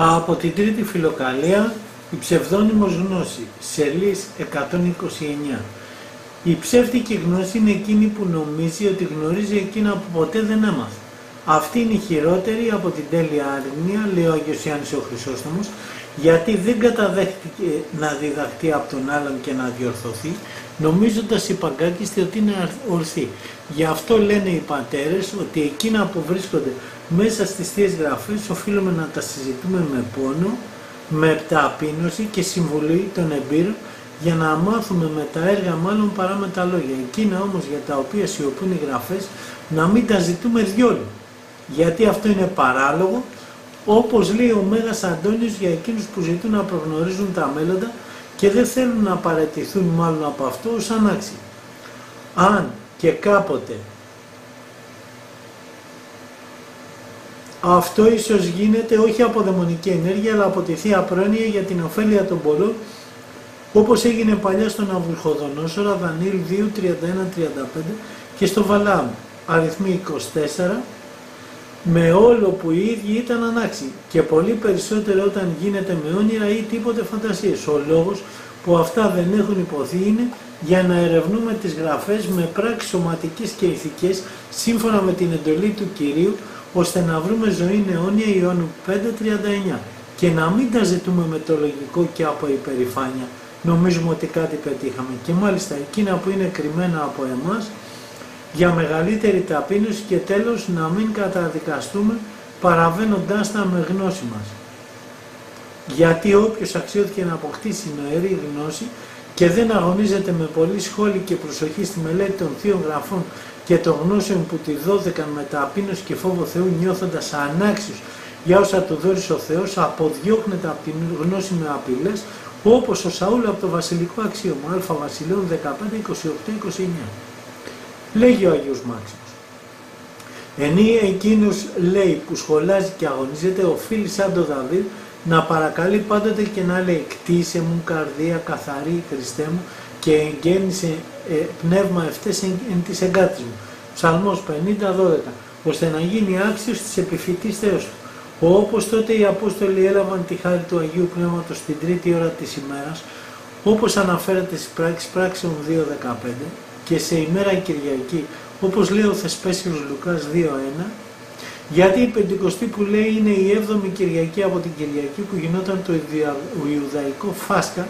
Από την τρίτη φιλοκαλία, η ψευδόνυμος γνώση, σελής 129. Η ψεύτικη γνώση είναι εκείνη που νομίζει ότι γνωρίζει εκείνα που ποτέ δεν έμαθε. Αυτή είναι η χειρότερη από την τέλεια άρνια, λέει ο Άγιος Ιάννης ο Χρυσόστομος, γιατί δεν καταδέχτηκε να διδαχτεί από τον άλλον και να διορθωθεί, νομίζοντας οι παγκάκιστοι ότι είναι ορθοί. Γι' αυτό λένε οι πατέρες ότι εκείνα που βρίσκονται μέσα στις Θείες Γραφές οφείλουμε να τα συζητούμε με πόνο, με ταπείνωση και συμβουλή των εμπειρών για να μάθουμε με τα έργα μάλλον παρά με τα λόγια. Εκείνα όμως για τα οποία σιωπούν οι γραφές να μην τα ζητούμε διόλου. Γιατί αυτό είναι παράλογο, όπως λέει ο Μέγας Αντώνιος για εκείνους που ζητούν να προγνωρίζουν τα μέλλοντα και δεν θέλουν να παρατηθούν μάλλον από αυτό ως ανάξι. Αν και κάποτε αυτό ίσως γίνεται όχι από δαιμονική ενέργεια αλλά από τη Θεία Πρόνοια για την ωφέλεια των πολλών όπως έγινε παλιά στον Αβουλχοδονόσορα Δανίλ 2, 31-35 και στο Βαλάμ αριθμοί 24 με όλο που οι ίδιοι ήταν ανάξιοι και πολύ περισσότερο όταν γίνεται με όνειρα ή τίποτε φαντασίες. Ο λόγος που αυτά δεν έχουν υποθεί είναι για να ερευνούμε τις γραφές με πράξεις σωματικές και ηθικές σύμφωνα με την εντολή του Κυρίου ώστε να βρούμε ζωή αιώνια Ιωάννου 5.39 και να μην τα ζητούμε με το λογικό και από υπερηφάνεια. Νομίζουμε ότι κάτι πετύχαμε και μάλιστα εκείνα που είναι κρυμμένα από εμάς για μεγαλύτερη ταπείνωση και τέλος να μην καταδικαστούμε παραβαίνοντάς τα με γνώση μας. Γιατί όποιος αξιώθηκε να αποκτήσει νοερή γνώση και δεν αγωνίζεται με πολύ σχόλη και προσοχή στη μελέτη των θείων γραφών και των γνώσεων που τη δόθηκαν με ταπείνωση και φόβο Θεού νιώθοντας ανάξιος για όσα του δώρισε ο Θεός, αποδιώχνεται από την γνώση με απειλές, όπως ο Σαούλ από το βασιλικό αξίωμα Α Βασιλείων 15, 28, 29. Λέγει ο Άγιος Μάξιμος. Ενή εκείνος λέει που σχολάζει και αγωνίζεται οφείλει σαν το Δαβίδ να παρακαλεί πάντοτε και να λέει κτίσε μου καρδία καθαρή Χριστέ μου και εγγέννησε ε, πνεύμα ευτές εν, εν της εγκάτης μου. Ψαλμός 50-12 ώστε να γίνει άξιος της επιφυτής Θεός του. Όπως τότε οι Απόστολοι έλαβαν τη χάρη του Αγίου Πνεύματος την τρίτη ώρα της ημέρας, όπως αναφέρεται στις πράξεις πράξεων 2.15, και σε ημέρα Κυριακή, όπως λέει ο Θεσπέσιος Λουκάς 2.1, γιατί η Πεντηκοστή που λέει είναι η 7η Κυριακή από την Κυριακή που γινόταν το Ιουδαϊκό Φάσκα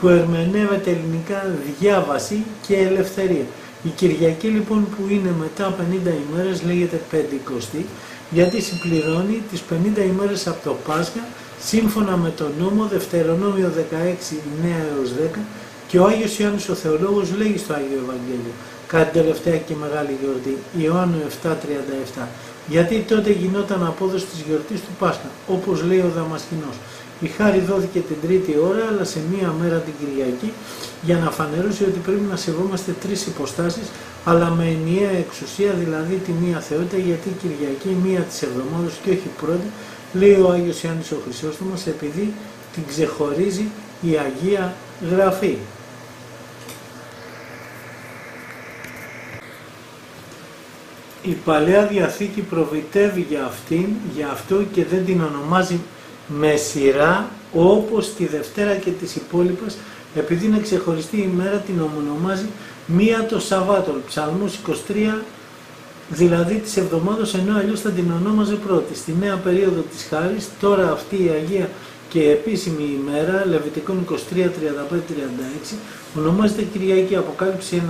που ερμενεύεται ελληνικά διάβαση και ελευθερία. Η Κυριακή λοιπόν που είναι μετά 50 ημέρες λέγεται Πεντηκοστή γιατί συμπληρώνει τις 50 ημέρες από το Πάσχα σύμφωνα με τον νόμο Δευτερονόμιο 16 9 έως 10 και ο Άγιος Ιωάννης ο Θεολόγος λέγει στο Άγιο Ευαγγέλιο, κατά την τελευταία και μεγάλη γιορτή, Ιωάννου 7.37, γιατί τότε γινόταν απόδοση της γιορτής του Πάσχα, όπως λέει ο Δαμασκηνός. Η χάρη δόθηκε την τρίτη ώρα, αλλά σε μία μέρα την Κυριακή, για να φανερώσει ότι πρέπει να σεβόμαστε τρεις υποστάσεις, αλλά με ενιαία εξουσία, δηλαδή τη μία θεότητα, γιατί η Κυριακή μία της εβδομάδας και όχι πρώτη, λέει ο Άγιος Ιωάννης ο Χρυσόστομος, επειδή την ξεχωρίζει η Αγία Γραφή. Η Παλαιά Διαθήκη προβητεύει για αυτήν, για αυτό και δεν την ονομάζει με σειρά όπως τη Δευτέρα και τις υπόλοιπες επειδή είναι ξεχωριστή ημέρα την ονομάζει μία το Σαββάτο, Ψαλμός 23 δηλαδή της εβδομάδος ενώ αλλιώς θα την ονόμαζε πρώτη. Στη νέα περίοδο της Χάρης τώρα αυτή η Αγία και επίσημη ημέρα Λεβιτικών 23, 35, 36 ονομάζεται Κυριακή Αποκάλυψη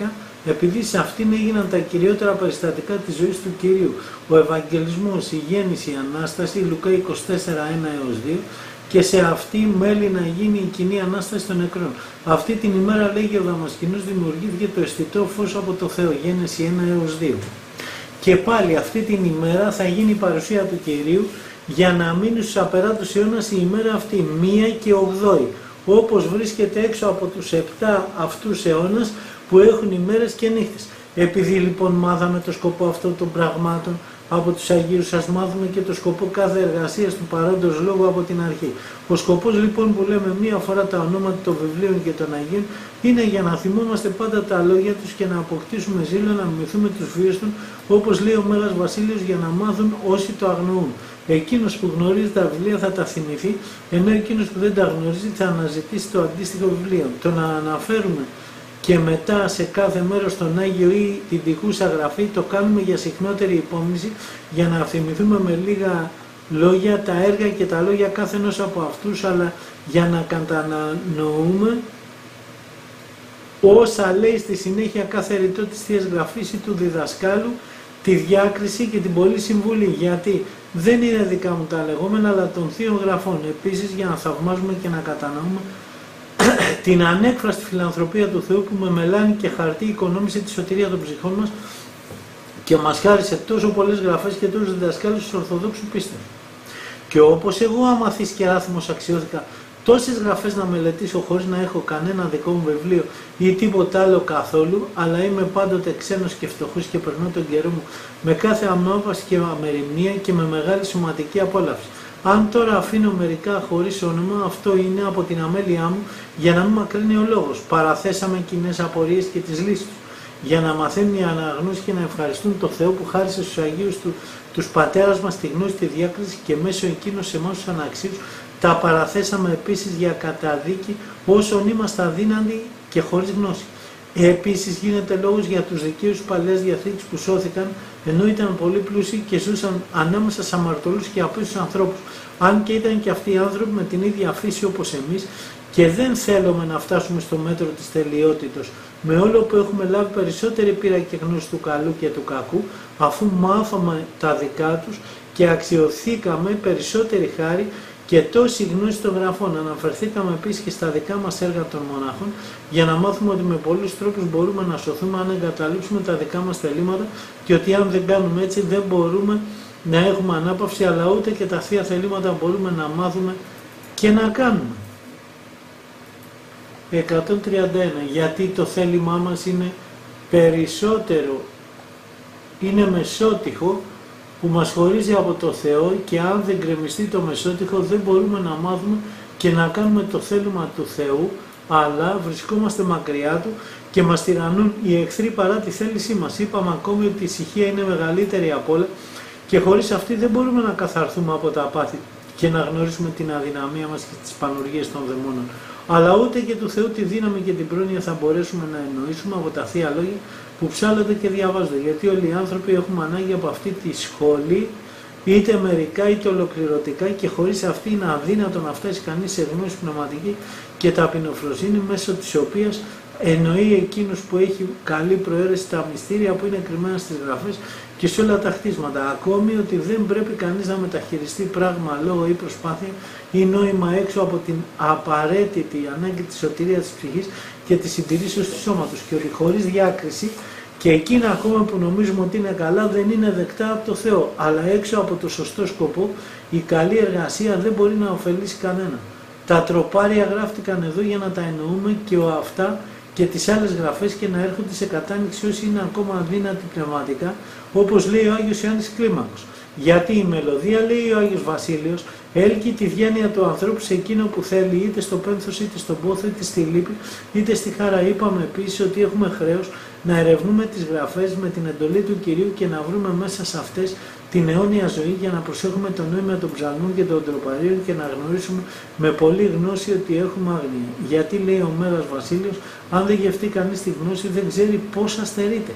1, 10 επειδή σε αυτήν έγιναν τα κυριότερα περιστατικά της ζωής του Κυρίου. Ο Ευαγγελισμός, η γέννηση, η Ανάσταση, Λουκά 24, 1 έως 2 και σε αυτή μέλη να γίνει η κοινή Ανάσταση των νεκρών. Αυτή την ημέρα λέγει ο Δαμασκηνός δημιουργήθηκε το αισθητό φως από το Θεό, γέννηση 1 έως 2. Και πάλι αυτή την ημέρα θα γίνει η παρουσία του Κυρίου για να μείνει στους απεράτους αιώνας η ημέρα αυτή, μία και ογδόη, όπως βρίσκεται έξω από τους επτά αυτούς αιώνας που έχουν ημέρες και νύχτες. Επειδή λοιπόν μάθαμε το σκοπό αυτών των πραγμάτων από τους Αγίους σας μάθουμε και το σκοπό κάθε εργασίας του παρόντος λόγου από την αρχή. Ο σκοπός λοιπόν που λέμε μία φορά τα ονόματα των βιβλίων και των Αγίων είναι για να θυμόμαστε πάντα τα λόγια τους και να αποκτήσουμε ζήλο να μιμηθούμε τους βίους των όπως λέει ο Μέγας Βασίλειος για να μάθουν όσοι το αγνοούν. Εκείνος που γνωρίζει τα βιβλία θα τα θυμηθεί, ενώ εκείνος που δεν τα γνωρίζει θα αναζητήσει το αντίστοιχο βιβλίο. Το να αναφέρουμε και μετά σε κάθε μέρος τον Άγιο ή την δικούσα γραφή το κάνουμε για συχνότερη υπόμνηση για να θυμηθούμε με λίγα λόγια τα έργα και τα λόγια κάθε ενός από αυτούς αλλά για να κατανοούμε όσα λέει στη συνέχεια κάθε ρητό της Θείας Γραφής ή του διδασκάλου τη διάκριση και την πολύ συμβουλή. Γιατί δεν είναι δικά μου τα λεγόμενα αλλά των θείων γραφών. Επίσης για να θαυμάζουμε και να κατανοούμε την ανέκφραστη φιλανθρωπία του Θεού που με μελάνι και χαρτί οικονόμησε της σωτηρίας των ψυχών μας και μας χάρισε τόσο πολλές γραφές και τόσους διδασκάλους της Ορθοδόξου πίστεως. Και όπως εγώ αμαθής και άθιμος αξιώθηκα τόσες γραφές να μελετήσω χωρίς να έχω κανένα δικό μου βιβλίο ή τίποτα άλλο καθόλου, αλλά είμαι πάντοτε ξένος και φτωχός και περνώ τον καιρό μου με κάθε αμνόβαση και αμεριμνία και με μεγάλη σωματική απόλαυση. Αν τώρα αφήνω μερικά χωρίς όνομα, αυτό είναι από την αμέλειά μου για να μην μακρύνει ο λόγος. Παραθέσαμε κοινές απορίες και τις λύσεις για να μαθαίνουν οι αναγνώσεις και να ευχαριστούν το Θεό που χάρισε στους Αγίους του, τους πατέρας μας τη γνώση, τη διάκριση και μέσω εκείνος σε εμάς τους αναξίους τα παραθέσαμε επίσης για καταδίκη όσων είμαστε αδύναμοι και χωρίς γνώση. Επίσης γίνεται λόγος για τους δικαίους παλαιές διαθήκες που σώθηκαν ενώ ήταν πολύ πλούσιοι και ζούσαν ανάμεσα σε αμαρτωλούς και απίστους ανθρώπους. Αν και ήταν και αυτοί οι άνθρωποι με την ίδια φύση όπως εμείς και δεν θέλουμε να φτάσουμε στο μέτρο της τελειότητος με όλο που έχουμε λάβει περισσότερη πείρα και γνώση του καλού και του κακού αφού μάθαμε τα δικά τους και αξιοθήκαμε περισσότερη χάρη και τόση γνώση των γραφών. Αναφερθήκαμε επίσης και στα δικά μας έργα των μονάχων για να μάθουμε ότι με πολλούς τρόπους μπορούμε να σωθούμε αν εγκαταλείψουμε τα δικά μας θελήματα και ότι αν δεν κάνουμε έτσι δεν μπορούμε να έχουμε ανάπαυση αλλά ούτε και τα θεία θελήματα μπορούμε να μάθουμε και να κάνουμε. 131. Γιατί το θέλημά μας είναι περισσότερο, είναι μεσότυχο που μας χωρίζει από το Θεό και αν δεν κρεμιστεί το μεσότυχο δεν μπορούμε να μάθουμε και να κάνουμε το θέλημα του Θεού αλλά βρισκόμαστε μακριά Του και μας τυραννούν οι εχθροί παρά τη θέλησή μας. Είπαμε ακόμη ότι η ησυχία είναι μεγαλύτερη από όλα και χωρίς αυτή δεν μπορούμε να καθαρθούμε από τα πάθη και να γνωρίσουμε την αδυναμία μας και τις πανουργίες των δαιμόνων. Αλλά ούτε και του Θεού τη δύναμη και την πρόνοια θα μπορέσουμε να εννοήσουμε από τα Θεία Λόγια που ψάλλονται και διαβάζονται. Γιατί όλοι οι άνθρωποι έχουμε ανάγκη από αυτή τη σχόλη, είτε μερικά είτε ολοκληρωτικά και χωρίς αυτή είναι αδύνατο να φτάσει κανείς σε γνώση πνευματική και ταπεινοφροσύνη μέσω της οποίας εννοεί εκείνους που έχει καλή προαίρεση τα μυστήρια που είναι κρυμμένα στις γραφές και σε όλα τα χτίσματα. Ακόμη ότι δεν πρέπει κανείς να μεταχειριστεί πράγμα, λόγο ή προσπάθεια ή νόημα έξω από την απαραίτητη ανάγκη της σωτηρίας της ψυχής και της συντηρήσεως του σώματος και ότι χωρίς διάκριση και εκείνα ακόμα που νομίζουμε ότι είναι καλά δεν είναι δεκτά από το Θεό. Αλλά έξω από το σωστό σκοπό η καλή εργασία δεν μπορεί να ωφελήσει κανένα. Τα τροπάρια γράφτηκαν εδώ για να τα εννοούμε και ο αυτά και τις άλλες γραφές και να έρχονται σε κατάνοιξη όσοι είναι ακόμα αδύνατοι πνευματικά, όπως λέει ο Άγιος Ιωάννης Κλίμακος. Γιατί η μελωδία, λέει ο Άγιος Βασίλειος, έλκει τη διάνοια του ανθρώπου σε εκείνο που θέλει, είτε στο πένθος, είτε στον πόθο, είτε στη λύπη, είτε στη χαρά. Είπαμε επίσης ότι έχουμε χρέος να ερευνούμε τις γραφές με την εντολή του Κυρίου και να βρούμε μέσα σε αυτές την αιώνια ζωή για να προσέχουμε το νόημα των ψαλμών και των τροπαρίων και να γνωρίσουμε με πολλή γνώση ότι έχουμε άγνοια. Γιατί λέει ο Μέγας Βασίλειος, αν δεν γευτεί κανείς τη γνώση δεν ξέρει πώς αστερείται.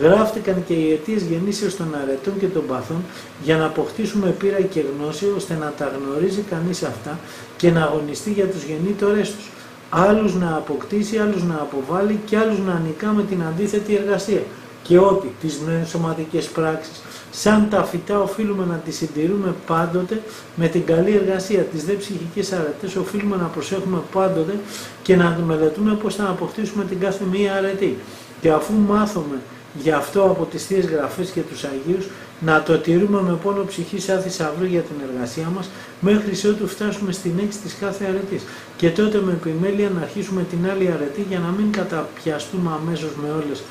Γράφτηκαν και οι αιτίες γεννήσεως των αρετών και των παθών για να αποκτήσουμε πείρα και γνώση ώστε να τα γνωρίζει κανείς αυτά και να αγωνιστεί για τους γεννήτωρές τους άλλους να αποκτήσει, άλλους να αποβάλει και άλλους να νικά με την αντίθετη εργασία. Και ότι τις σωματικές πράξεις, σαν τα φυτά οφείλουμε να τις συντηρούμε πάντοτε με την καλή εργασία. Τις δε ψυχικές αρετές οφείλουμε να προσέχουμε πάντοτε και να μελετούμε πώς θα αποκτήσουμε την κάθε μία αρετή. Και αφού μάθουμε γι' αυτό από τις Θείες Γραφές και τους Αγίους, να το τηρούμε με πόνο ψυχής σαν θησαυρό για την εργασία μας, μέχρι ότου φτάσουμε στην έξι της κάθε αρετής. Και τότε με επιμέλεια να αρχίσουμε την άλλη αρετή για να μην καταπιαστούμε αμέσως με όλες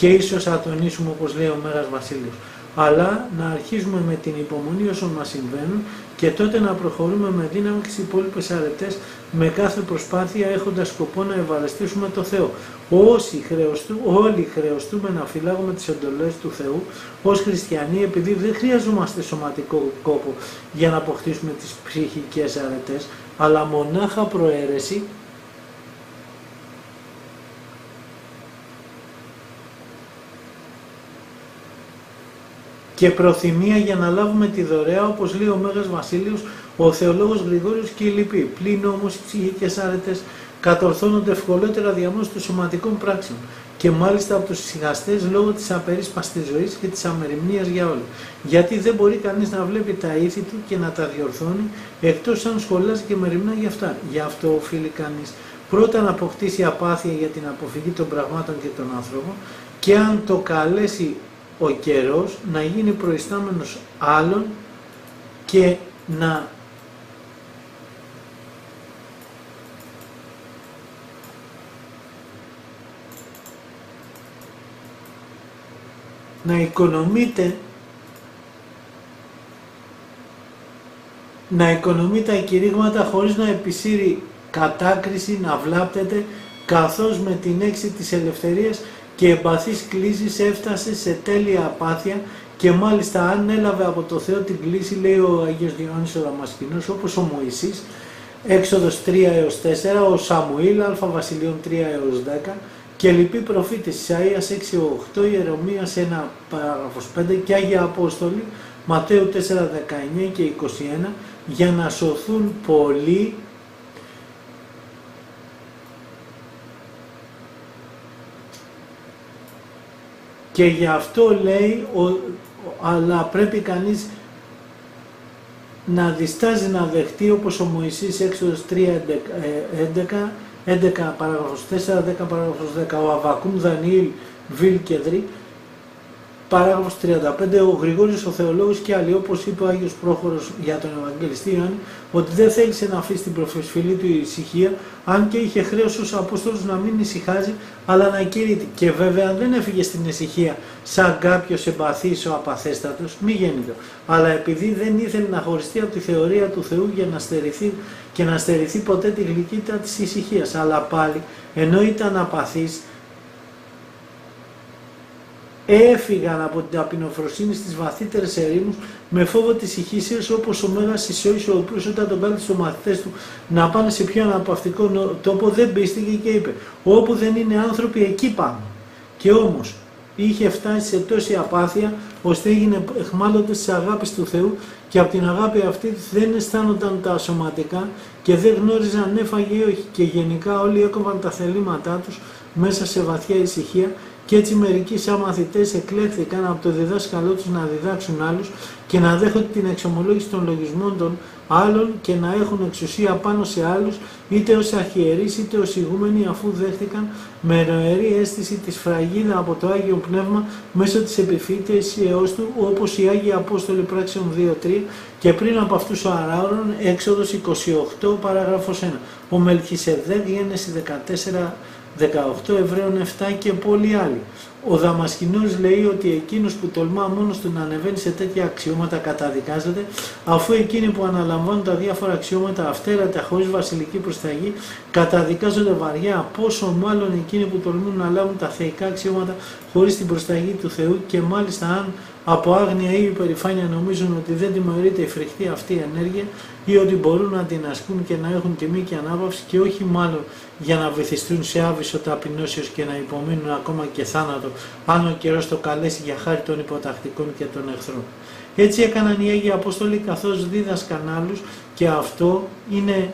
και ίσως ατονίσουμε όπως λέει ο Μέγας Βασίλειος. αλλά να αρχίζουμε με την υπομονή όσων μας συμβαίνουν και τότε να προχωρούμε με δύναμη στις υπόλοιπες αρετές με κάθε προσπάθεια έχοντας σκοπό να ευαρεστήσουμε το Θεό. Όσοι χρεωστού, όλοι χρεωστούμε να φυλάγουμε τις εντολές του Θεού ως χριστιανοί επειδή δεν χρειαζόμαστε σωματικό κόπο για να αποκτήσουμε τις ψυχικές αρετές αλλά μονάχα προαίρεση και προθυμία για να λάβουμε τη δωρεά όπως λέει ο Μέγας Βασίλειος, ο Θεολόγος Γρηγόριος και οι λοιποί. Πλην όμως οι ψυχικές άρετες κατορθώνονται ευκολότερα διαμόρφωση των σωματικών πράξεων και μάλιστα από τους συγχαστές λόγω της απερίσπαστης ζωής και της αμεριμνίας για όλα. Γιατί δεν μπορεί κανείς να βλέπει τα ήθη του και να τα διορθώνει εκτός αν σχολάζει και μεριμνά για αυτά. Γι' αυτό οφείλει κανείς πρώτα να αποκτήσει απάθεια για την αποφυγή των πραγμάτων και των άνθρωπων και αν το καλέσει ο καιρός να γίνει προϊστάμενος άλλων και να να οικονομείτε να οικονομεί τα κηρύγματα χωρίς να επισύρει κατάκριση, να βλάπτεται, καθώς με την έξι της ελευθερίας και εμπαθής κλίσης έφτασε σε τέλεια απάθεια και μάλιστα αν έλαβε από το Θεό την κλίση, λέει ο Αγίος Διόνυσος ο Δαμασκηνός, όπως ο Μωυσής, έξοδος 3 έως 4, ο Σαμουήλ, α Βασιλείων 3 έως 10, και λοιποί προφήτες Ισαΐας 6-8, Ιερομίας 1 παράγραφος 5 και Άγια Απόστολοι Ματέου 4, 19 και 21 για να σωθούν πολλοί και γι' αυτό λέει ο, αλλά πρέπει κανείς να διστάζει να δεχτεί όπως ο Μωυσής έξοδος 3, 11, 11 παράγραφος 4, 10 παράγραφος 10, ο Αβακούμ Δανιήλ Βίλ Κεδρή, παράγραφος 35, ο Γρηγόρης ο Θεολόγος και άλλοι, όπως είπε ο Άγιος Πρόχωρος για τον Ευαγγελιστή Ιωάννη, ότι δεν θέλησε να αφήσει την προφεσφυλή του ησυχία, αν και είχε χρέος ως Απόστολος να μην ησυχάζει, αλλά να κηρύττει. Και βέβαια δεν έφυγε στην ησυχία σαν κάποιος εμπαθής ο απαθέστατος, μη γέννητο. Αλλά επειδή δεν ήθελε να χωριστεί από τη θεωρία του Θεού για να στερηθεί και να στερηθεί ποτέ τη γλυκύτητα της ησυχίας. Αλλά πάλι, ενώ ήταν απαθής, έφυγαν από την ταπεινοφροσύνη στις βαθύτερες ερήμους με φόβο της ηχήσεως όπως ο Μέγας Ισόης ο οποίος όταν τον κάλεσε στους μαθητές του να πάνε σε πιο αναπαυτικό τόπο δεν πίστηκε και είπε όπου δεν είναι άνθρωποι εκεί πάμε. Και όμως είχε φτάσει σε τόση απάθεια ώστε έγινε εχμάλωτος της αγάπης του Θεού και από την αγάπη αυτή δεν αισθάνονταν τα σωματικά και δεν γνώριζαν έφαγε ή όχι και γενικά όλοι έκοβαν τα θελήματά τους μέσα σε βαθιά ησυχία και έτσι μερικοί σαν μαθητές εκλέχθηκαν από το διδάσκαλό τους να διδάξουν άλλους και να δέχονται την εξομολόγηση των λογισμών των άλλων και να έχουν εξουσία πάνω σε άλλους είτε ως αρχιερείς είτε ως ηγούμενοι αφού δέχτηκαν με νοερή αίσθηση τη σφραγίδα από το Άγιο Πνεύμα μέσω της επιφύτησης του όπως οι Άγιοι Απόστολοι πράξεων 2-3 και πριν από αυτούς ο Αράωρον έξοδος 28 παράγραφος 1. Ο Μελχισεδέκ Γένεση 14 18 Εβραίων 7 και πολλοί άλλοι. Ο Δαμασκηνός λέει ότι εκείνος που τολμά μόνος του να ανεβαίνει σε τέτοια αξιώματα καταδικάζεται, αφού εκείνοι που αναλαμβάνουν τα διάφορα αξιώματα αυτέρατα χωρίς βασιλική προσταγή καταδικάζονται βαριά, πόσο μάλλον εκείνοι που τολμούν να λάβουν τα θεϊκά αξιώματα χωρίς την προσταγή του Θεού και μάλιστα αν από άγνοια ή υπερηφάνεια νομίζουν ότι δεν τιμωρείται η φρικτή αυτή ενέργεια ή ότι μπορούν να την ασκούν και να έχουν τιμή και ανάπαυση και όχι μάλλον για να βυθιστούν σε άβυσο ταπεινώσεως και να υπομείνουν ακόμα και θάνατο αν ο καιρός το καλέσει για χάρη των υποτακτικών και των εχθρών. Έτσι έκαναν οι Άγιοι Απόστολοι καθώς δίδασκαν άλλους και αυτό είναι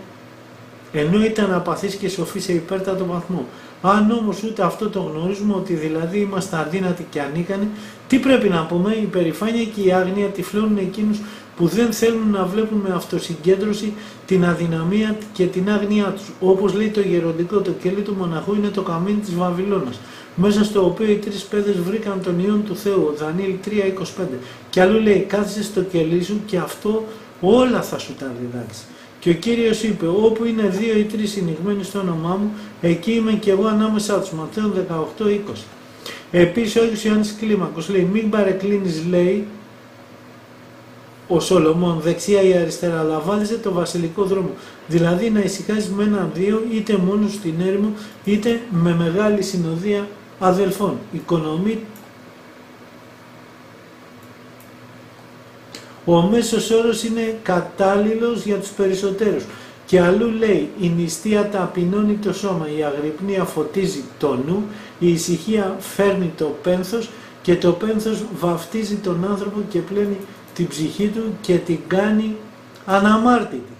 ενώ ήταν απαθείς και σοφοί σε υπέρτατο βαθμό. Αν όμως ούτε αυτό το γνωρίζουμε, ότι δηλαδή είμαστε αδύνατοι και ανίκανοι, τι πρέπει να πούμε, η περηφάνεια και η άγνοια τυφλώνουν εκείνους που δεν θέλουν να βλέπουν με αυτοσυγκέντρωση την αδυναμία και την άγνοιά τους. Όπως λέει το γεροντικό, το κελί του μοναχού είναι το καμίνι της Βαβυλώνας, μέσα στο οποίο οι τρεις παιδε βρήκαν τον ιόν του Θεού, Δανίλ 3.25. Και αλλού λέει, κάθισε στο κελί σου και αυτό όλα θα σου τα διδάξεις. Και ο Κύριος είπε, όπου είναι δύο ή τρεις συνηγμένοι στο όνομά μου, εκεί είμαι και εγώ ανάμεσά τους. Ματθαίον 18-20. Επίσης ο Άγιος Ιωάννης Κλίμακος λέει μην παρεκκλίνεις λέει ο Σολομών δεξιά ή αριστερά, αλλά βάλιζε το βασιλικό δρόμο. Δηλαδή να ησυχάζεις με έναν δύο, είτε μόνος στην έρημο, είτε με μεγάλη συνοδεία αδελφών. Οικονομή Ο μέσος όρος είναι κατάλληλος για τους περισσότερους. Και αλλού λέει η νηστεία ταπεινώνει το σώμα, η αγρυπνία φωτίζει το νου, η ησυχία φέρνει το πένθος και το πένθος βαφτίζει τον άνθρωπο και πλένει την ψυχή του και την κάνει αναμάρτητη.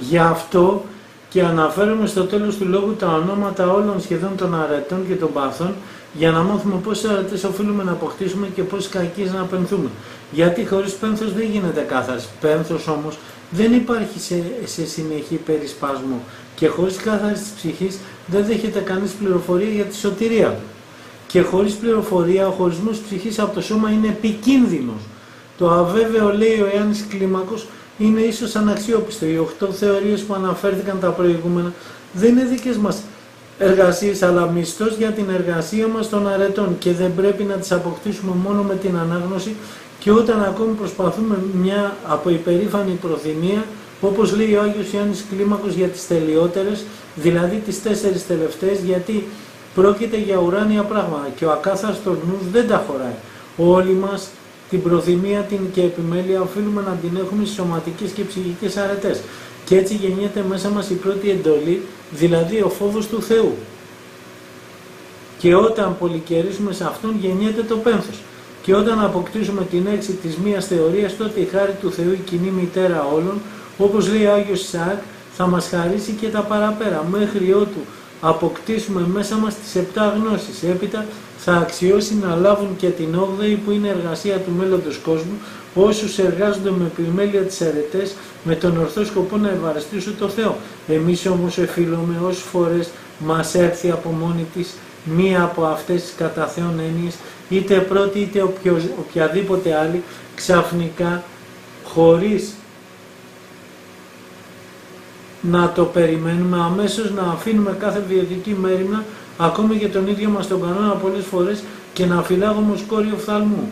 Γι' αυτό και αναφέρουμε στο τέλος του λόγου τα ονόματα όλων σχεδόν των αρετών και των παθών για να μάθουμε πόσε αρετέ οφείλουμε να αποκτήσουμε και πόσε κακίε να πενθούμε. Γιατί χωρίς πένθος δεν γίνεται κάθαρση. Πένθος όμως δεν υπάρχει σε, σε συνεχή περισπασμό και χωρίς κάθαρση της ψυχής δεν δέχεται κανείς πληροφορία για τη σωτηρία του. Και χωρίς πληροφορία ο χωρισμός της ψυχής από το σώμα είναι επικίνδυνος. Το αβέβαιο, λέει ο Ιάννη Κλίμακος, είναι ίσως αναξιόπιστο. Οι οχτώ θεωρίες που αναφέρθηκαν τα προηγούμενα δεν είναι δικές μας εργασίες αλλά μισθός για την εργασία μας των αρετών και δεν πρέπει να τις αποκτήσουμε μόνο με την ανάγνωση και όταν ακόμη προσπαθούμε μια από υπερήφανη προθυμία όπως λέει ο Άγιος Ιωάννης Κλίμακος για τις τελειότερες, δηλαδή τις τέσσερις τελευταίες γιατί πρόκειται για ουράνια πράγματα και ο ακάθαστος νους δεν τα χωράει. Όλοι μας την προθυμία την και επιμέλεια οφείλουμε να την έχουμε στις σωματικές και ψυχικές αρετές. Και έτσι γεννιέται μέσα μας η πρώτη εντολή, δηλαδή ο φόβος του Θεού. Και όταν πολυκαιρίσουμε σε Αυτόν γεννιέται το πένθος. Και όταν αποκτήσουμε την έξι της μίας θεωρίας, τότε η χάρη του Θεού, η κοινή μητέρα όλων, όπως λέει ο Άγιος Ισαάκ, θα μας χαρίσει και τα παραπέρα, μέχρι ότου αποκτήσουμε μέσα μας τις επτά γνώσεις. Έπειτα θα αξιώσει να λάβουν και την 8η που είναι εργασία του μέλλοντος κόσμου, όσους εργάζονται με επιμέλεια τις αρετές με τον ορθό σκοπό να ευαρεστήσουν το Θεό. Εμείς όμως εφήλουμε όσες φορές μας έρθει από μόνη της μία από αυτές τις κατά Θεόν έννοιες, είτε πρώτη είτε οποιαδήποτε άλλη, ξαφνικά, χωρίς να το περιμένουμε, αμέσως να αφήνουμε κάθε βιωτική μέρημνα, ακόμη και τον ίδιο μας τον κανόνα πολλές φορές, και να φυλάγουμε ως κόριο φθαλμού.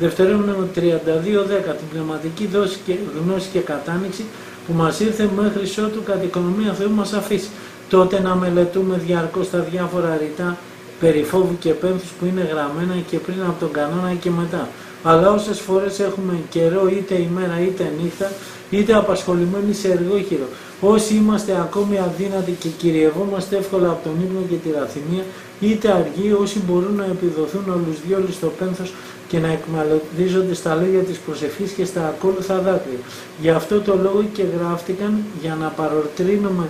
Δευτερεύουμε 32-10 την πνευματική δόση και γνώση και κατάνοιξη που μας ήρθε μέχρι ότου κατ' οικονομία Θεού μας αφήσει. Τότε να μελετούμε διαρκώς τα διάφορα ρητά περί φόβου και πένθους που είναι γραμμένα και πριν από τον κανόνα και μετά. Αλλά όσες φορές έχουμε καιρό είτε ημέρα είτε νύχτα είτε απασχολημένοι σε εργόχειρο. Όσοι είμαστε ακόμη αδύνατοι και κυριευόμαστε εύκολα από τον ύπνο και τη ραθυμία, είτε αργοί όσοι μπορούν να επιδοθούν όλους δυο στο πένθος και να εκμαλωτίζονται στα λόγια της προσευχής και στα ακόλουθα δάκρυα. Γι' αυτό το λόγο και γράφτηκαν για να παροτρύνουμε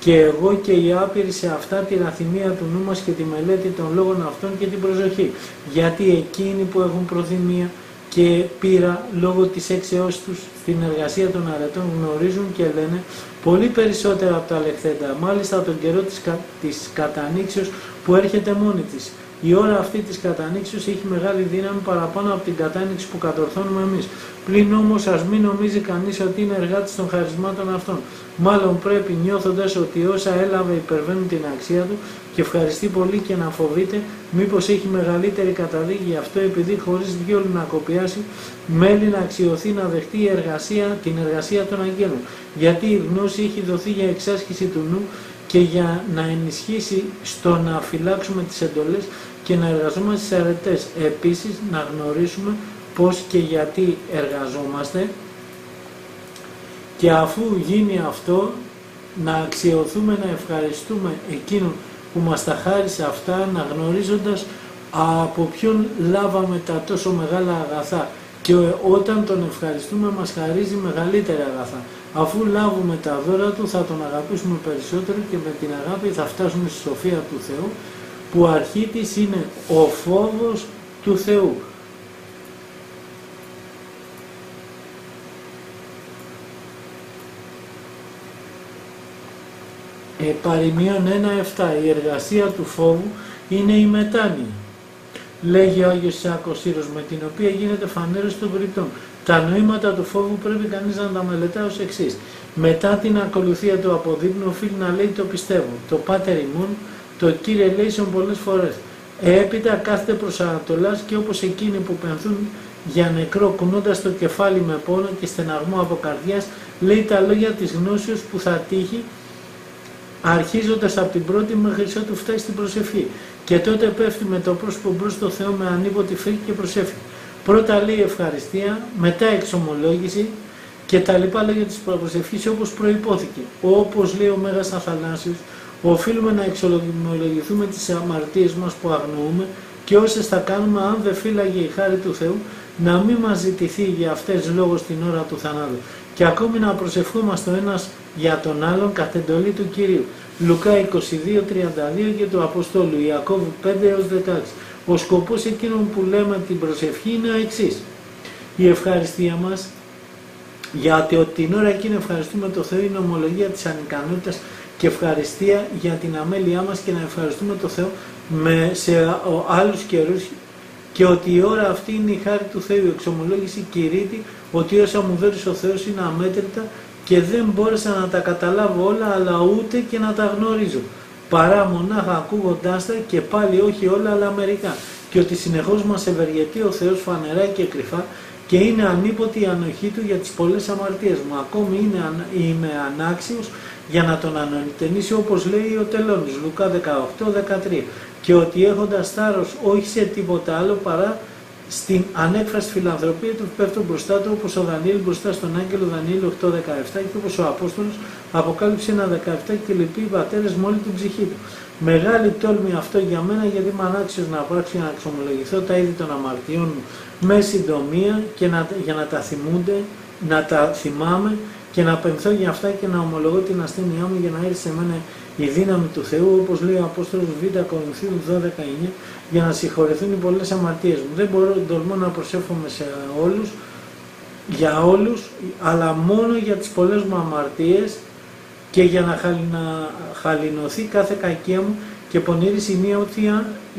και εγώ και οι άπειροι σε αυτά τη ραθυμία του νου μας και τη μελέτη των λόγων αυτών και την προσοχή. Γιατί εκείνοι που έχουν προθυμία και πείρα λόγω της έξεώς τους στην εργασία των αρετών γνωρίζουν και λένε πολύ περισσότερα από τα λεχθέντα, μάλιστα τον καιρό της, κα, της κατανήξεως που έρχεται μόνη της. Η ώρα αυτή της κατανήξεως έχει μεγάλη δύναμη παραπάνω από την κατάνοιξη που κατορθώνουμε εμείς. Πλην όμως ας μην νομίζει κανείς ότι είναι εργάτης των χαρισμάτων αυτών. Μάλλον πρέπει νιώθοντας ότι όσα έλαβε υπερβαίνουν την αξία του και ευχαριστεί πολύ και να φοβείται μήπως έχει μεγαλύτερη καταδίκη γι' αυτό επειδή χωρίς διόλου να κοπιάσει μέλη να αξιωθεί να δεχτεί η εργασία, την εργασία των αγγέλων. Γιατί η γνώση έχει δοθεί για εξάσκηση του νου και για να ενισχύσει στο να φυλάξουμε τις εντολές και να εργαζόμαστε στις αρετές. Επίσης να γνωρίσουμε πώς και γιατί εργαζόμαστε και αφού γίνει αυτό να αξιοθούμε να ευχαριστούμε εκείνον που μας τα χάρισε αυτά να γνωρίζοντας από ποιον λάβαμε τα τόσο μεγάλα αγαθά και όταν τον ευχαριστούμε μας χαρίζει μεγαλύτερα αγαθά. Αφού λάβουμε τα δώρα του θα τον αγαπήσουμε περισσότερο και με την αγάπη θα φτάσουμε στη σοφία του Θεού που αρχή της είναι ο φόβος του Θεού. Ε, παροιμίων 1-7. Η εργασία του φόβου είναι η μετάνοια. λέγει ο Άγιος Σάκος Σύρος, με την οποία γίνεται φανέρωση των βρυτών. Τα νοήματα του φόβου πρέπει κανείς να τα μελετά ως εξής. Μετά την ακολουθία του αποδείπνου οφείλει να λέει το πιστεύω. Το πάτερ ημών, το κύριε λέησον πολλές φορές. Έπειτα κάθεται προς Ανατολάς και όπως εκείνοι που πενθούν για νεκρό κουνώντας το κεφάλι με πόνο και στεναγμό από καρδιάς λέει τα λόγια της γνώσεως που θα τύχει αρχίζοντας από την πρώτη μέχρι ότου φτάσει στην προσευχή. Και τότε πέφτει με το πρόσωπο μπρος στο Θεό με ανίποτη φρίκη και προσεύχει. Πρώτα λέει ευχαριστία, μετά εξομολόγηση και τα λοιπά λόγια της προσευχής όπως προϋπόθηκε. Όπως λέει ο Μέγας Αθανάσιος, οφείλουμε να εξομολογηθούμε τις αμαρτίες μας που αγνοούμε και όσες θα κάνουμε αν δεν φύλαγε η χάρη του Θεού να μην μας ζητηθεί για αυτές λόγος την ώρα του θανάτου και ακόμη να προσευχόμαστε ο ένας για τον άλλον κατ' εντολή του Κυρίου. Λουκά 22-32 και του Αποστόλου Ιακώβου 5 έως 16. Ο σκοπός εκείνων που λέμε την προσευχή είναι ο εξής. Η ευχαριστία μας γιατί ότι την ώρα εκείνη ευχαριστούμε το Θεό είναι ομολογία της ανικανότητας και ευχαριστία για την αμέλειά μας και να ευχαριστούμε το Θεό με, σε άλλους καιρούς και ότι η ώρα αυτή είναι η χάρη του Θεού, η εξομολόγηση κηρύττει ότι όσα μου δώσει ο Θεός είναι αμέτρητα και δεν μπόρεσα να τα καταλάβω όλα αλλά ούτε και να τα γνωρίζω. Παρά μονάχα ακούγοντάς τα και πάλι όχι όλα αλλά μερικά. Και ότι συνεχώς μας ευεργετεί ο Θεός φανερά και κρυφά και είναι ανίποτη η ανοχή του για τις πολλές αμαρτίες μου. Ακόμη είναι, είμαι ανάξιος για να τον ανωνυτενήσει όπως λέει ο τελώνης, Λουκά 18-13 και ότι έχοντας θάρρος όχι σε τίποτα άλλο παρά στην ανέκφραστη φιλανθρωπία του πέφτουν μπροστά του όπως ο Δανίλ μπροστά στον άγγελο Δανίλ 8-17 και όπως ο Απόστολος αποκάλυψε ένα 17 και λυπεί οι πατέρες με όλη την ψυχή του. Μεγάλη τόλμη αυτό για μένα γιατί είμαι ανάξιος να πράξω για να εξομολογηθώ τα είδη των αμαρτιών μου με συντομία και να, για να τα θυμούνται, να τα θυμάμαι και να πενθώ για αυτά και να ομολογώ την ασθένειά μου για να έρθει σε μένα η δύναμη του Θεού, όπως λέει ο Απόστολος Β. Κορινθίου 12.9, για να συγχωρεθούν οι πολλές αμαρτίες μου. Δεν μπορώ τολμώ να προσέφομαι σε όλους, για όλους, αλλά μόνο για τις πολλές μου αμαρτίες και για να χαλινωθεί κάθε κακία μου και πονήρη σημεία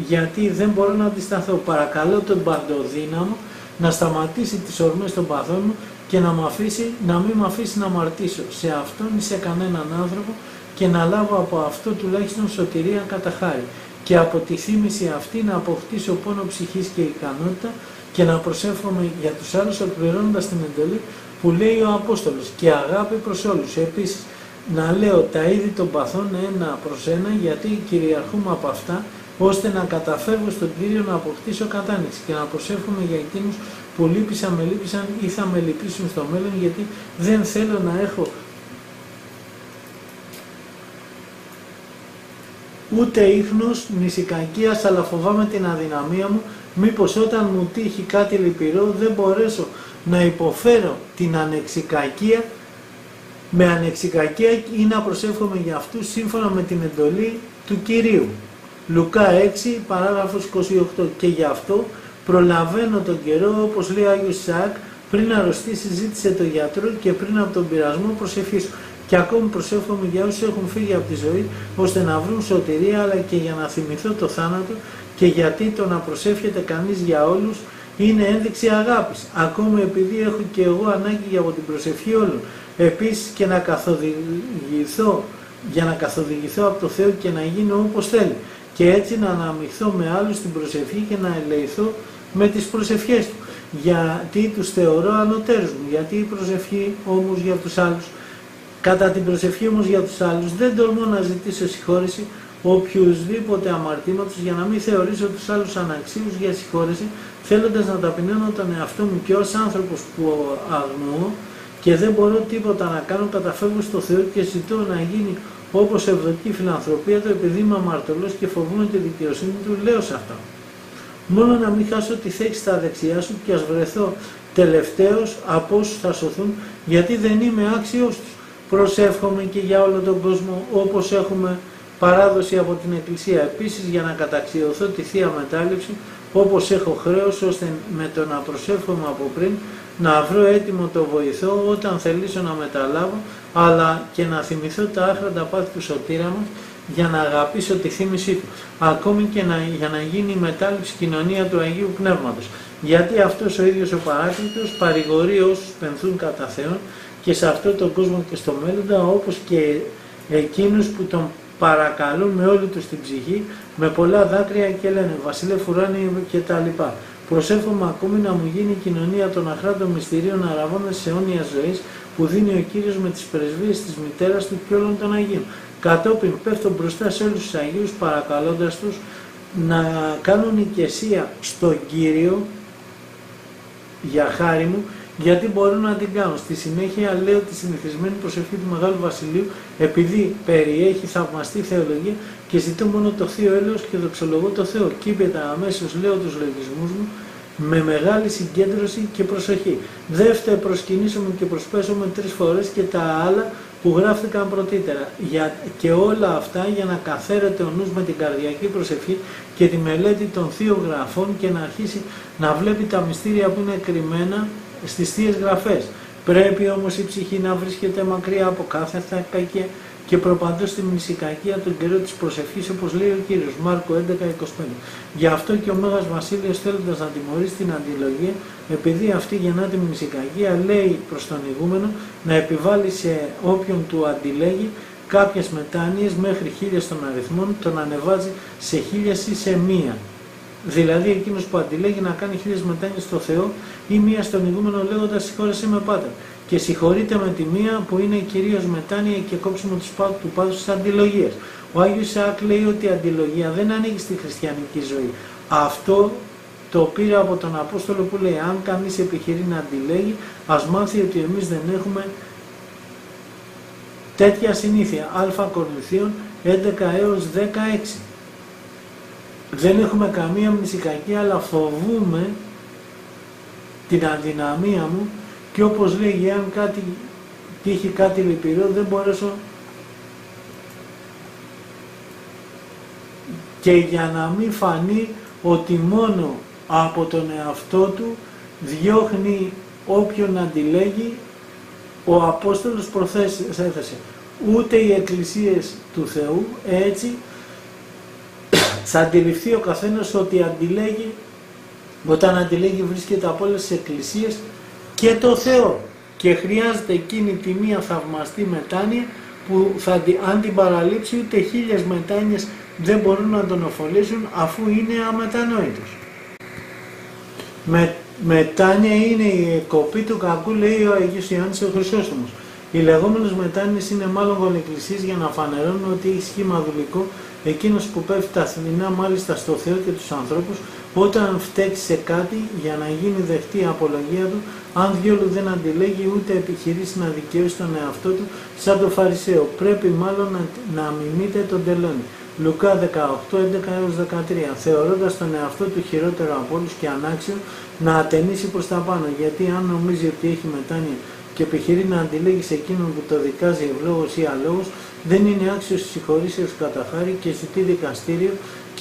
γιατί δεν μπορώ να αντισταθώ. Παρακαλώ τον παντοδύναμο να σταματήσει τις ορμές των παθών μου και να, αφήσει, να μην με αφήσει να αμαρτήσω σε αυτόν ή σε κανέναν άνθρωπο και να λάβω από αυτό τουλάχιστον σωτηρία κατά χάρη και από τη θύμηση αυτή να αποκτήσω πόνο ψυχής και ικανότητα και να προσεύχομαι για τους άλλους εκπληρώνοντας την εντολή που λέει ο Απόστολος και αγάπη προς όλους. Επίσης να λέω τα είδη των παθών ένα προς ένα γιατί κυριαρχούμε από αυτά ώστε να καταφέρω στον Κύριο να αποκτήσω κατάνοιξη και να προσεύχομαι για εκείνους που λύπησαν, με λύπησαν ή θα με λυπήσουν στο μέλλον γιατί δεν θέλω να έχω ούτε ίχνος νησικακίας αλλά φοβάμαι την αδυναμία μου. Μήπως όταν μου τύχει κάτι λυπηρό δεν μπορέσω να υποφέρω την ανεξικακία. Με ανεξικακία ή να προσεύχομαι για αυτούς σύμφωνα με την εντολή του Κυρίου. Λουκά 6 παράγραφος 28 και γι' αυτό προλαβαίνω τον καιρό όπως λέει ο Άγιος Σάκ πριν αρρωστήσει ζήτησε τον γιατρό και πριν από τον πειρασμό προσευχήσου και ακόμη προσεύχομαι για όσους έχουν φύγει από τη ζωή ώστε να βρουν σωτηρία αλλά και για να θυμηθώ το θάνατο και γιατί το να προσεύχεται κανείς για όλους είναι ένδειξη αγάπης. Ακόμη επειδή έχω και εγώ ανάγκη από την προσευχή όλων. Επίσης και να καθοδηγηθώ, για να καθοδηγηθώ από το Θεό και να γίνω όπως θέλει. Και έτσι να αναμειχθώ με άλλους στην προσευχή και να ελεηθώ με τις προσευχές του. Γιατί τους θεωρώ ανωτέρους μου. Γιατί η προσευχή όμως για τους άλλους Κατά την προσευχή όμως για τους άλλους δεν τολμώ να ζητήσω συγχώρεση οποιουσδήποτε αμαρτήματος για να μην θεωρήσω τους άλλους αναξίους για συγχώρεση θέλοντας να ταπεινώνω τον εαυτό μου και ως άνθρωπος που αγνοώ και δεν μπορώ τίποτα να κάνω καταφεύγω στο Θεό και ζητώ να γίνει όπως ευδοκεί η φιλανθρωπία του επειδή είμαι αμαρτωλός και φοβούμαι τη δικαιοσύνη του λέω σε αυτό. Μόνο να μην χάσω τη θέση στα δεξιά σου και ας βρεθώ τελευταίος από όσους θα σωθούν γιατί δεν είμαι άξιος τους προσεύχομαι και για όλο τον κόσμο όπως έχουμε παράδοση από την Εκκλησία. Επίσης για να καταξιωθώ τη Θεία Μετάληψη όπως έχω χρέος ώστε με το να προσεύχομαι από πριν να βρω έτοιμο το βοηθό όταν θελήσω να μεταλάβω αλλά και να θυμηθώ τα άχραντα πάθη του σωτήρα μας για να αγαπήσω τη θύμησή του, ακόμη και να, για να γίνει η μετάληψη κοινωνία του Αγίου Πνεύματος. Γιατί αυτός ο ίδιος ο παράκλητος παρηγορεί όσους πενθούν κατά Θεόν και σε αυτόν τον κόσμο και στο μέλλοντα, όπως και εκείνους που τον παρακαλούν με όλη τους την ψυχή, με πολλά δάκρυα και λένε «Βασίλε Φουράνη» και τα λοιπά. Προσεύχομαι ακόμη να μου γίνει η κοινωνία των αχράτων μυστηρίων αραβώντας σε αιώνια ζωής που δίνει ο Κύριος με τις πρεσβείες της μητέρας του και όλων των Αγίων. Κατόπιν πέφτω μπροστά σε όλους τους Αγίους παρακαλώντας τους να κάνουν οικεσία στον Κύριο για χάρη μου γιατί μπορούν να την κάνουν. Στη συνέχεια λέω τη συνηθισμένη προσευχή του Μεγάλου Βασιλείου επειδή περιέχει θαυμαστή θεολογία και ζητώ μόνο το Θείο Έλεος και δοξολογώ το Θεό. Κύπετα αμέσως λέω τους λογισμούς μου με μεγάλη συγκέντρωση και προσοχή. Δεύτερο προσκυνήσουμε και προσπέσουμε τρεις φορές και τα άλλα που γράφτηκαν πρωτήτερα. Για, και όλα αυτά για να καθαίρεται ο νους με την καρδιακή προσευχή και τη μελέτη των θείων γραφών και να αρχίσει να βλέπει τα μυστήρια που είναι κρυμμένα στις Θείες Γραφές. Πρέπει όμως η ψυχή να βρίσκεται μακριά από κάθε κακία και προπαντός στη μνησικακία τον καιρό της προσευχής όπως λέει ο Κύριος Μάρκο 11.25. Γι' αυτό και ο Μέγας Βασίλειος θέλοντας να τιμωρήσει την αντιλογία επειδή αυτή γεννά τη μνησικακία λέει προς τον ηγούμενο να επιβάλλει σε όποιον του αντιλέγει κάποιες μετάνοιες μέχρι χίλιες των αριθμών τον ανεβάζει σε χίλιες ή σε μία. Δηλαδή εκείνος που αντιλέγει να κάνει χίλιες μετάνοιες στο Θεό ή μία στον ηγούμενο λέγοντας Συγχώρεσαι με πάτερ. Και συγχωρείται με τη μία που είναι κυρίως μετάνοια και κόψιμο του πάθους της αντιλογίας. Ο Άγιος Ισαάκ λέει ότι η αντιλογία δεν ανήκει στη χριστιανική ζωή. Αυτό το πήρε από τον Απόστολο που λέει αν κανείς επιχειρεί να αντιλέγει ας μάθει ότι εμείς δεν έχουμε τέτοια συνήθεια. Α Κορινθίων 11 έως 16 δεν έχουμε καμία μνησικακία αλλά φοβούμε την αδυναμία μου και όπως λέγει αν κάτι τύχει κάτι λυπηρό δεν μπορέσω και για να μην φανεί ότι μόνο από τον εαυτό του διώχνει όποιον αντιλέγει ο Απόστολος προθέσε ούτε οι εκκλησίες του Θεού έτσι θα αντιληφθεί ο καθένας ότι αντιλέγει, όταν αντιλέγει βρίσκεται από όλες τις εκκλησίες και το Θεό και χρειάζεται εκείνη τη μία θαυμαστή μετάνοια που θα, αν την παραλείψει ούτε χίλιες μετάνοιες δεν μπορούν να τον ωφολήσουν αφού είναι αμετανόητος. Με, μετάνοια είναι η κοπή του κακού λέει ο Αγίος Ιωάννης ο Χρυσόστομος. Οι λεγόμενες μετάνοιες είναι μάλλον γονεκκλησίες για να φανερώνουν ότι έχει σχήμα δουλικό Εκείνος που πέφτει τα θνηνά μάλιστα στο Θεό και τους ανθρώπους, όταν φταίξει σε κάτι για να γίνει δεχτή η απολογία του, αν διόλου δεν αντιλέγει ούτε επιχειρήσει να δικαιώσει τον εαυτό του, σαν το Φαρισαίο. Πρέπει μάλλον να, να μιμείτε τον τελώνη. Λουκά 18, 11 13. Θεωρώντας τον εαυτό του χειρότερο από όλους και ανάξιο, να ατενίσει προς τα πάνω, γιατί αν νομίζει ότι έχει μετάνοια και επιχειρεί να αντιλέγει σε εκείνον που το δικάζει ευλόγος ή αλόγος, δεν είναι άξιος της συγχωρήσεως κατά χάρη και ζητεί δικαστήριο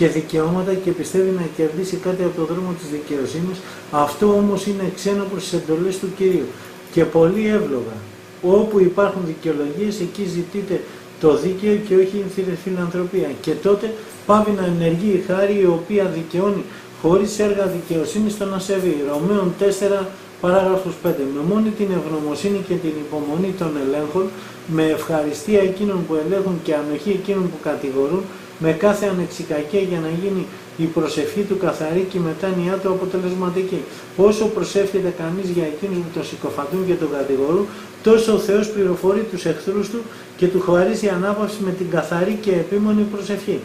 και δικαιώματα και πιστεύει να κερδίσει κάτι από το δρόμο της δικαιοσύνης, αυτό όμως είναι ξένο προς τις εντολές του Κυρίου και πολύ εύλογα. Όπου υπάρχουν δικαιολογίες, εκεί ζητείτε το δίκαιο και όχι η φιλανθρωπία. Και τότε πάβει να ενεργεί η χάρη η οποία δικαιώνει χωρίς έργα δικαιοσύνης τον ασεβή. Ρωμαίων 4 Παράγραφος 5. Με μόνη την ευγνωμοσύνη και την υπομονή των ελέγχων, με ευχαριστία εκείνων που ελέγχουν και ανοχή εκείνων που κατηγορούν, με κάθε ανεξικακία για να γίνει η προσευχή του καθαρή και η μετάνοιά του αποτελεσματική. Όσο προσεύχεται κανείς για εκείνους που τον συκοφαντούν και τον κατηγορούν, τόσο ο Θεός πληροφορεί τους εχθρούς του και του χαρίζει ανάπαυση με την καθαρή και επίμονη προσευχή.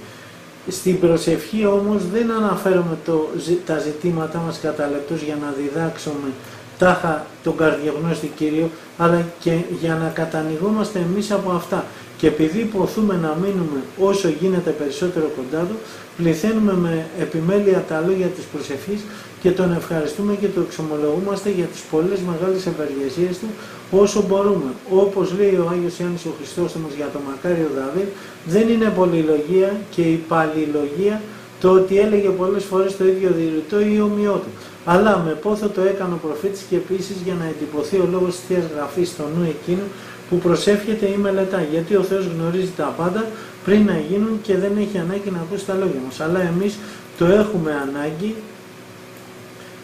Στην προσευχή όμως δεν αναφέρομαι το, τα ζητήματά μας κατά για να διδάξουμε τάχα τον καρδιαγνώστη Κύριο, αλλά και για να κατανοηγόμαστε εμείς από αυτά. Και επειδή ποθούμε να μείνουμε όσο γίνεται περισσότερο κοντά του, πληθαίνουμε με επιμέλεια τα λόγια της προσευχής και τον ευχαριστούμε και το εξομολογούμαστε για τις πολλές μεγάλες ευεργεσίες του όσο μπορούμε. Όπως λέει ο Άγιος Ιάννης ο Χριστόστομος για το Μακάριο Δαβίδ, δεν είναι πολυλογία και η παλιλογία το ότι έλεγε πολλές φορές το ίδιο διηρητό ή ομοιό του. Αλλά με πόθο το έκανε ο προφήτης και επίσης για να εντυπωθεί ο λόγος της Θείας Γραφής στο νου εκείνου που προσεύχεται ή μελετά, γιατί ο Θεός γνωρίζει τα πάντα, πριν να γίνουν και δεν έχει ανάγκη να ακούσει τα λόγια μας. Αλλά εμείς το έχουμε ανάγκη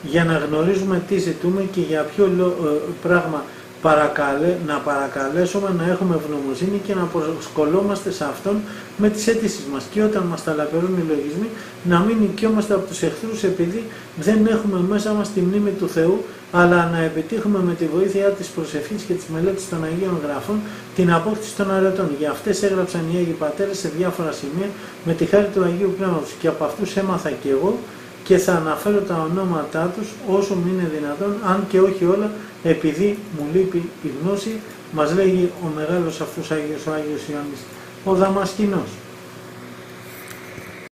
για να γνωρίζουμε τι ζητούμε και για ποιο ε, πράγμα παρακαλέ, να παρακαλέσουμε να έχουμε ευγνωμοσύνη και να προσκολόμαστε σε Αυτόν με τις αίτησεις μας και όταν μας ταλαπερούν οι λογισμοί να μην οικειόμαστε από τους εχθρούς επειδή δεν έχουμε μέσα μας τη μνήμη του Θεού αλλά να επιτύχουμε με τη βοήθεια της προσευχής και της μελέτης των Αγίων Γραφών την απόκτηση των αρετών. Για αυτές έγραψαν οι Άγιοι Πατέρες σε διάφορα σημεία με τη χάρη του Αγίου Πνεύματος και από αυτούς έμαθα και εγώ και θα αναφέρω τα ονόματά τους όσο μου είναι δυνατόν, αν και όχι όλα, επειδή μου λείπει η γνώση, μας λέγει ο μεγάλος αυτός Άγιος, ο Άγιος Ιωάννης, ο Δαμασκηνός.